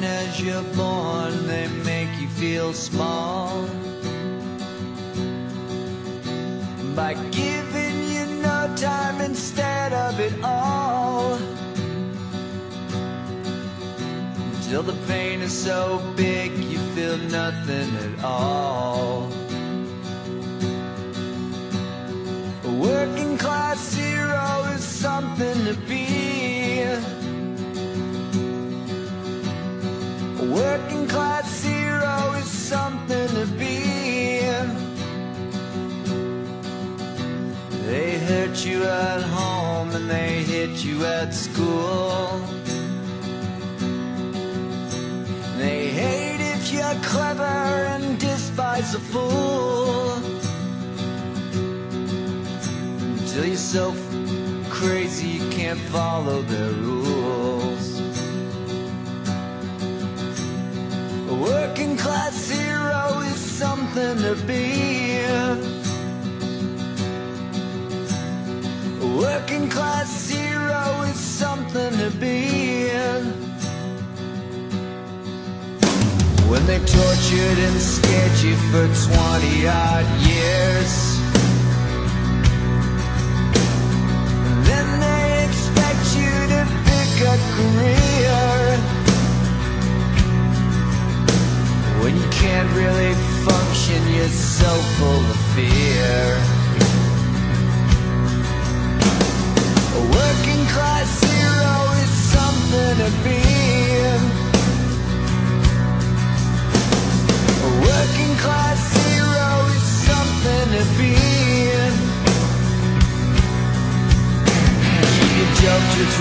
soon as you're born, they make you feel small by giving you no time instead of it all. Till the pain is so big you feel nothing at all. Working class hero is something to be. They hurt you at home and they hit you at school. They hate if you're clever and despise a fool. Until you're so crazy you can't follow their rules. Working class hero is something to be. A working class hero is something to be. When they tortured and scared you for 20 odd years. Then they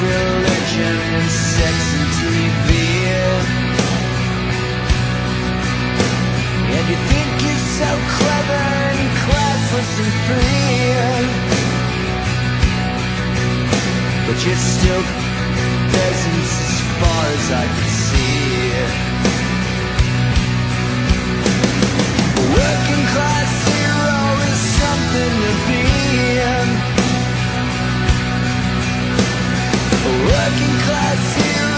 religion and sex and TV. And you think you're so clever and classless and free. But you're still peasants as far as I can see. Working class class hero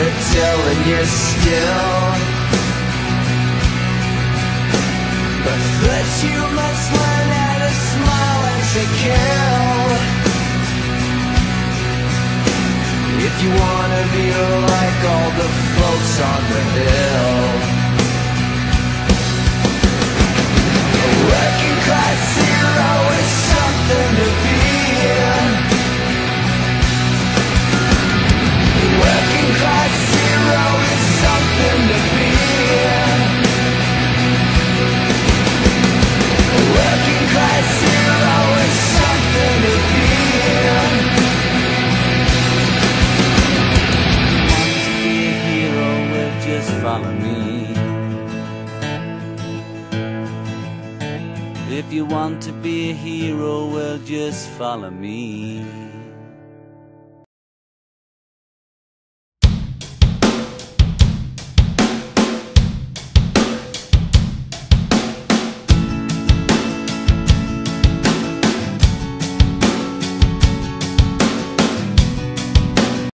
they're telling you still. But first you must learn how to smile and to kill. If you wanna be like all the folks on the hill. If you want to be a hero, well, just follow me.